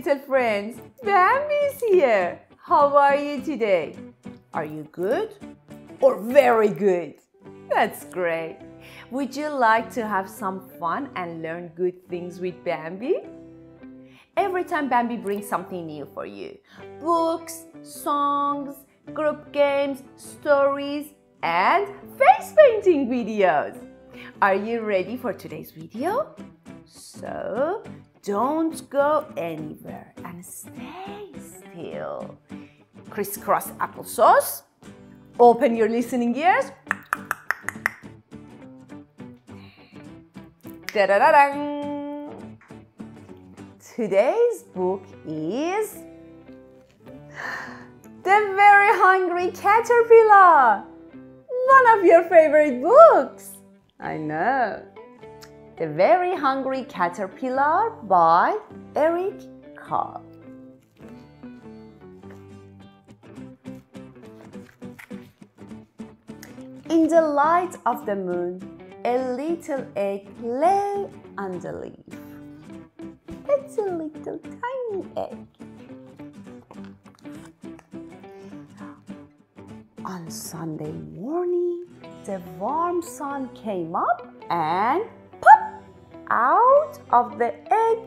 little friends. Bambi's here. How are you today? Are you good or very good? That's great. Would you like to have some fun and learn good things with Bambi? Every time Bambi brings something new for you books, songs, group games, stories, and face painting videos. Are you ready for today's video? So, don't go anywhere and stay still. Crisscross applesauce. Open your listening ears. Da -da -da Today's book is The Very Hungry Caterpillar. One of your favorite books. I know. The Very Hungry Caterpillar by Eric Carle. In the light of the moon, a little egg lay on the leaf. It's a little tiny egg. On Sunday morning, the warm sun came up and of the egg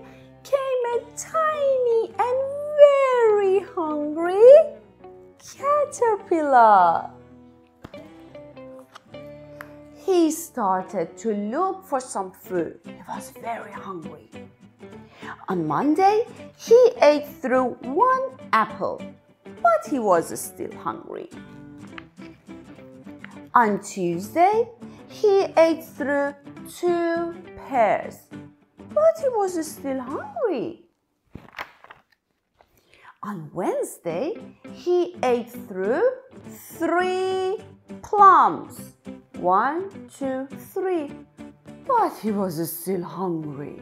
came a tiny and very hungry caterpillar. He started to look for some food. He was very hungry. On Monday, he ate through one apple, but he was still hungry. On Tuesday, he ate through two pears, but he was still hungry. On Wednesday, he ate through three plums. One, two, three. But he was still hungry.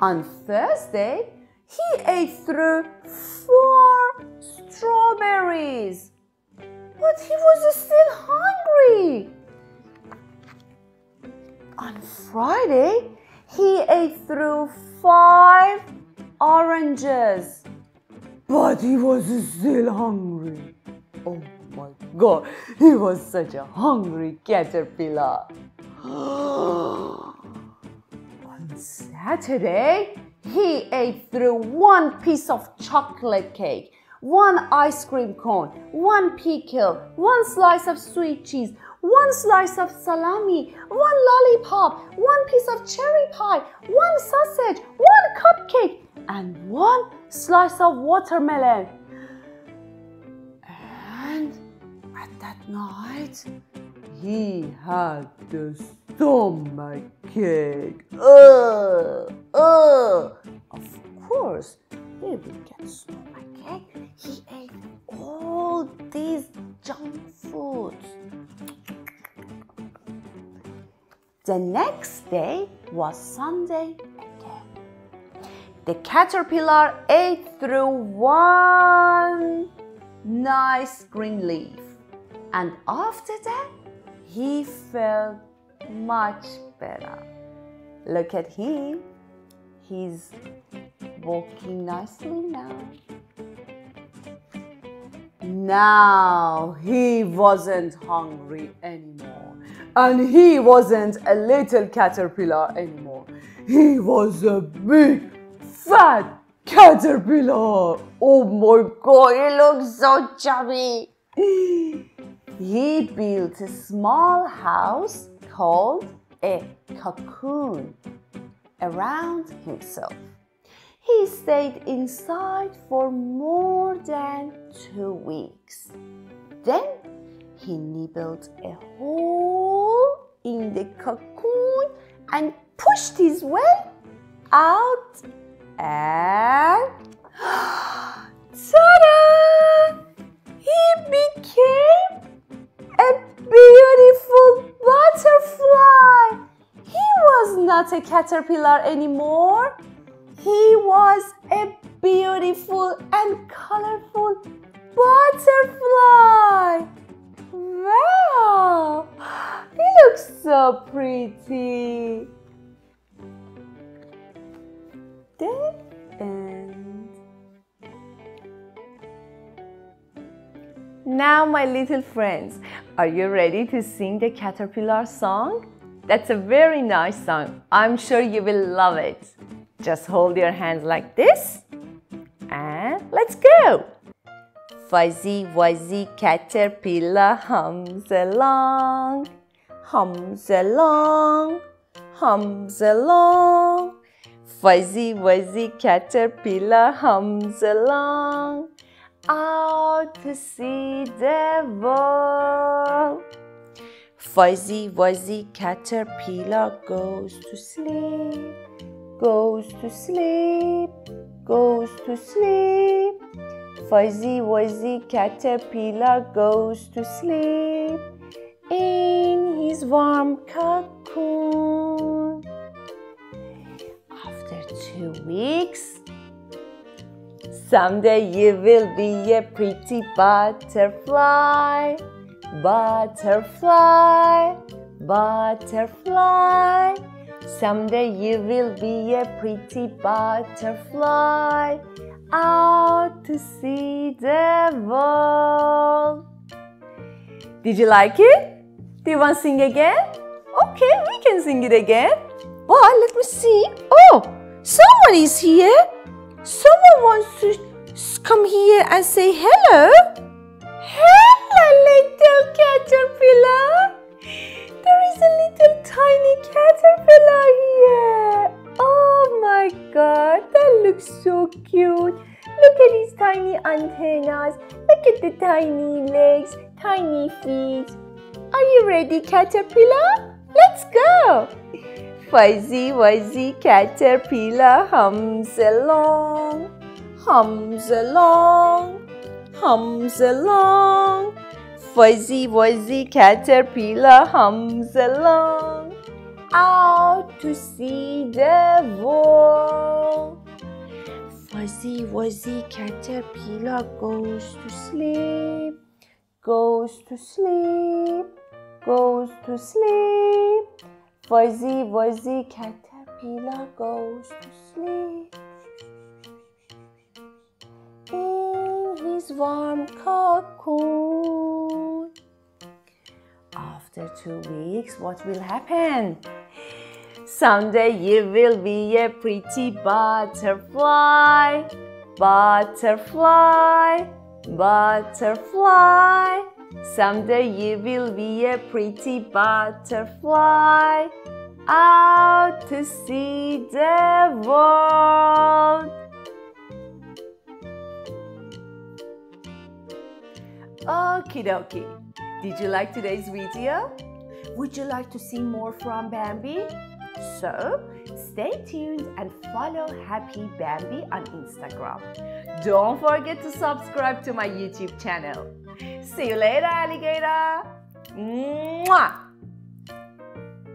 On Thursday, he ate through four strawberries. But he was still hungry. On Friday, he ate through five oranges. But he was still hungry. Oh my god, he was such a hungry caterpillar. On Saturday, he ate through one piece of chocolate cake, one ice cream cone, one pickle, one slice of Swiss cheese, one slice of salami, one lollipop, one piece of cherry pie, one sausage, one cupcake, and one slice of watermelon. And at that night, he had the stomach ache. Ugh, ugh. Of course, he would get stomach ache. The next day was Sunday again. The caterpillar ate through one nice green leaf. And after that, he felt much better. Look at him. He's walking nicely now. Now he wasn't hungry anymore. And he wasn't a little caterpillar anymore. He was a big, fat caterpillar. Oh my god, he looks so chubby. He built a small house called a cocoon around himself. He stayed inside for more than two weeks. Then he nibbled a hole in the cocoon and pushed his way out and ta-da! He became a beautiful butterfly. He was not a caterpillar anymore. He was a beautiful and colorful butterfly. Wow! He looks so pretty. the end. Now, my little friends, are you ready to sing the caterpillar song? That's a very nice song. I'm sure you will love it. Just hold your hands like this and let's go. Fuzzy wuzzy caterpillar hums along, hums along, hums along. Fuzzy wuzzy caterpillar hums along, out to see the world. Fuzzy wuzzy caterpillar goes to sleep, goes to sleep, goes to sleep. Fuzzy wuzzy caterpillar goes to sleep in his warm cocoon. After two weeks, someday you will be a pretty butterfly. Butterfly, butterfly. Someday you will be a pretty butterfly out to see the world. Did you like it? Do you want to sing again? Okay, we can sing it again. But let me see. Oh, someone is here. Someone wants to come here and say hello. Hello, little caterpillar. There is a little tiny caterpillar here. Oh my god, that looks so cute. Look at his tiny antennas. Look at the tiny legs, tiny feet. Are you ready, caterpillar? Let's go. Fuzzy wuzzy caterpillar hums along, hums along, hums along. Fuzzy wuzzy caterpillar hums along out to see the world. Fuzzy wuzzy caterpillar goes to sleep, goes to sleep, goes to sleep. Fuzzy wuzzy caterpillar goes to sleep. His warm cocoon. After two weeks, what will happen? Someday you will be a pretty butterfly, butterfly, butterfly. Someday you will be a pretty butterfly out to see the world. Okie dokie. Did you like today's video? Would you like to see more from Bambi? So, stay tuned and follow Happy Bambi on Instagram. Don't forget to subscribe to my YouTube channel. See you later, alligator! Mwah!